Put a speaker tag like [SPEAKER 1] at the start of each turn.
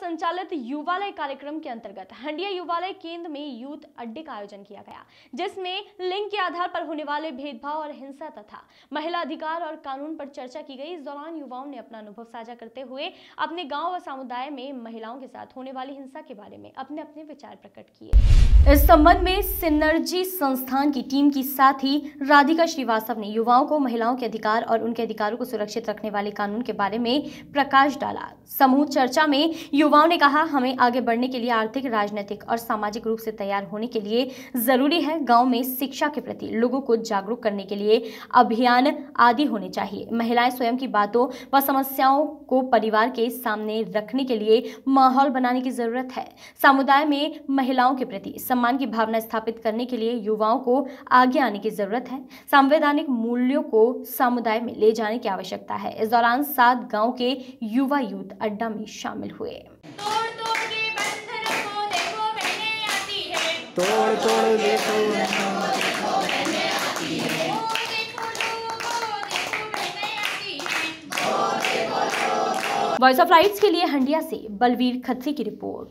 [SPEAKER 1] संचालित युवालय कार्यक्रम के अंतर्गत हंडिया युवालय केंद्र में यूथ अड्डे का आयोजन किया गया, जिसमें लिंग के आधार पर होने वाले भेदभाव और हिंसा तथा महिला अधिकार और कानून पर चर्चा की गई। इस दौरान युवाओं ने अपना अनुभव साझा करते हुए अपने गाँव व समुदाय में महिलाओं के साथ होने वाली हिंसा के बारे में अपने अपने विचार प्रकट किए। इस संबंध में सिनर्जी संस्थान की टीम की साथ ही राधिका श्रीवास्तव ने युवाओं को महिलाओं के अधिकार और उनके अधिकारों को सुरक्षित रखने वाले कानून के बारे में प्रकाश डाला। समूह चर्चा में युवाओं ने कहा, हमें आगे बढ़ने के लिए आर्थिक, राजनीतिक और सामाजिक रूप से तैयार होने के लिए ज़रूरी है गाँव में शिक्षा के प्रति लोगों को जागरूक करने के लिए अभियान आदि होने चाहिए। महिलाएँ स्वयं की बातों व समस्याओं को परिवार के सामने रखने के लिए माहौल बनाने की ज़रूरत है। समुदाय में महिलाओं के प्रति सम्मान की भावना स्थापित करने के लिए युवाओं को आगे आने की ज़रूरत है। संवैधानिक मूल्यों को समुदाय में ले जाने की आवश्यकता है। इस दौरान सात गाँव के युवा यूथ अड्डा में शामिल हुए
[SPEAKER 2] तोड़ तोड़ के बंधन को देखो बहने आती है
[SPEAKER 3] तोड़ तोड़
[SPEAKER 1] वॉइस ऑफ़ राइट्स के लिए हंडिया से बलवीर खत्री की रिपोर्ट।